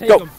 Take Go. Him.